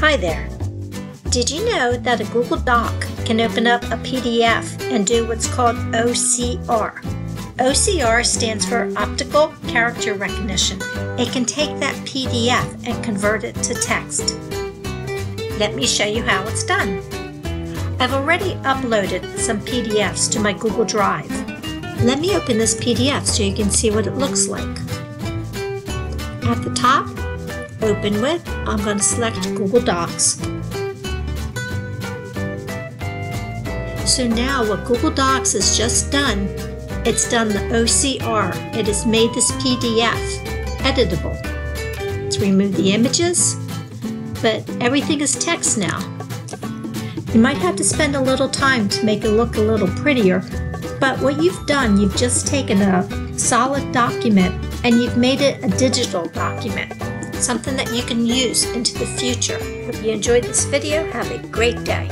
Hi there. Did you know that a Google Doc can open up a PDF and do what's called OCR? OCR stands for Optical Character Recognition. It can take that PDF and convert it to text. Let me show you how it's done. I've already uploaded some PDFs to my Google Drive. Let me open this PDF so you can see what it looks like. At the top, Open With, I'm going to select Google Docs. So now what Google Docs has just done, it's done the OCR. It has made this PDF editable. Let's remove the images, but everything is text now. You might have to spend a little time to make it look a little prettier, but what you've done, you've just taken a solid document and you've made it a digital document, something that you can use into the future. If you enjoyed this video, have a great day.